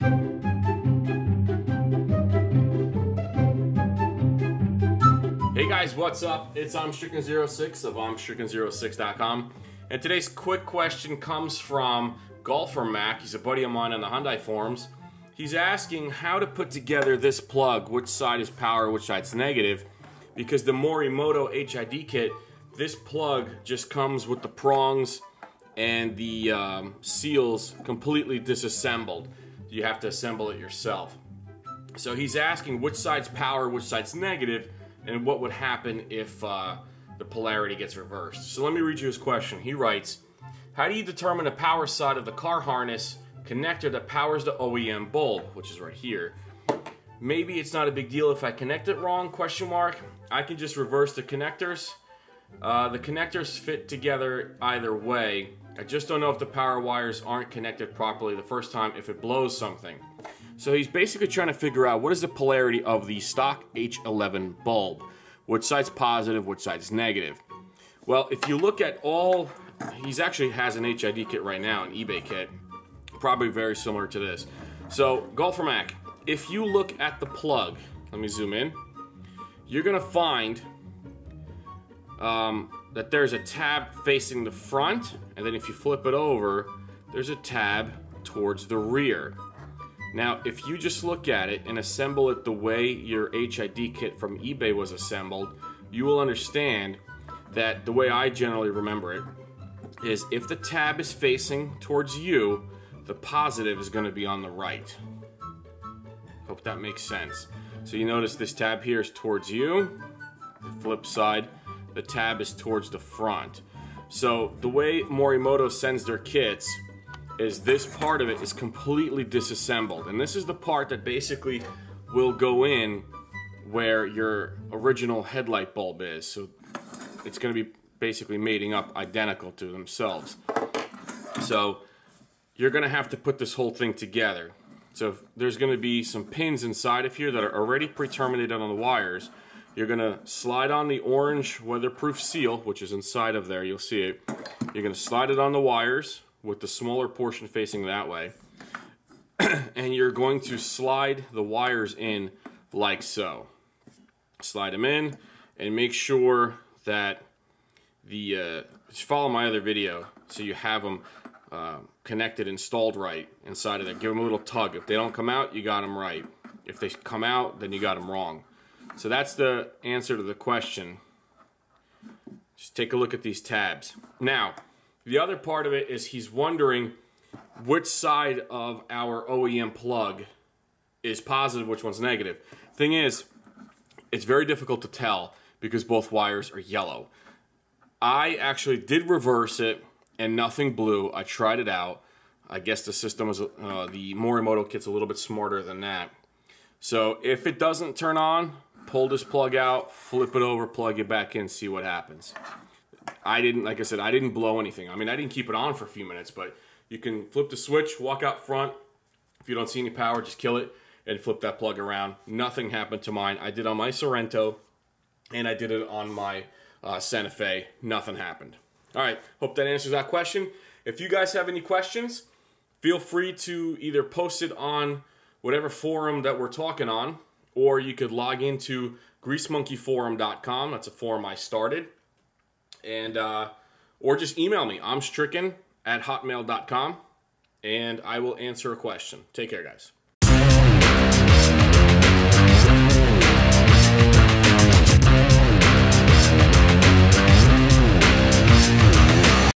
Hey guys, what's up? It's I'm Stricken06 of I'mStricken06.com. And today's quick question comes from Golfer Mac. He's a buddy of mine on the Hyundai forums. He's asking how to put together this plug, which side is power, which side's negative, because the Morimoto HID kit, this plug just comes with the prongs and the um, seals completely disassembled. You have to assemble it yourself. So he's asking which side's power, which side's negative, and what would happen if uh, the polarity gets reversed. So let me read you his question. He writes, how do you determine the power side of the car harness connector that powers the OEM bulb, which is right here? Maybe it's not a big deal if I connect it wrong, question mark. I can just reverse the connectors. Uh, the connectors fit together either way. I just don't know if the power wires aren't connected properly the first time if it blows something. So he's basically trying to figure out what is the polarity of the stock H11 bulb. Which side's positive, which side's negative. Well, if you look at all, he's actually has an HID kit right now, an eBay kit, probably very similar to this. So, Golfer Mac, if you look at the plug, let me zoom in, you're gonna find um, that there's a tab facing the front, and then if you flip it over, there's a tab towards the rear. Now, if you just look at it and assemble it the way your HID kit from eBay was assembled, you will understand that the way I generally remember it is if the tab is facing towards you, the positive is going to be on the right. Hope that makes sense. So you notice this tab here is towards you. The flip side, the tab is towards the front. So the way Morimoto sends their kits is this part of it is completely disassembled. And this is the part that basically will go in where your original headlight bulb is. So it's going to be basically mating up identical to themselves. So you're going to have to put this whole thing together. So there's going to be some pins inside of here that are already pre-terminated on the wires. You're to slide on the orange weatherproof seal, which is inside of there. You'll see it. You're to slide it on the wires with the smaller portion facing that way. and you're going to slide the wires in like so. Slide them in and make sure that the, uh, follow my other video so you have them uh, connected, installed right inside of there. Give them a little tug. If they don't come out, you got them right. If they come out, then you got them wrong. So that's the answer to the question. Just take a look at these tabs. Now, the other part of it is he's wondering which side of our OEM plug is positive, which one's negative. Thing is, it's very difficult to tell because both wires are yellow. I actually did reverse it and nothing blew. I tried it out. I guess the system was, uh, the Morimoto kit's a little bit smarter than that. So if it doesn't turn on, pull this plug out, flip it over, plug it back in, see what happens. I didn't, like I said, I didn't blow anything. I mean, I didn't keep it on for a few minutes, but you can flip the switch, walk out front. If you don't see any power, just kill it and flip that plug around. Nothing happened to mine. I did on my Sorento and I did it on my uh, Santa Fe. Nothing happened. All right, hope that answers that question. If you guys have any questions, feel free to either post it on whatever forum that we're talking on, or you could log into greasemonkeyforum.com. That's a forum I started. And, uh, or just email me. I'm stricken at hotmail.com and I will answer a question. Take care, guys.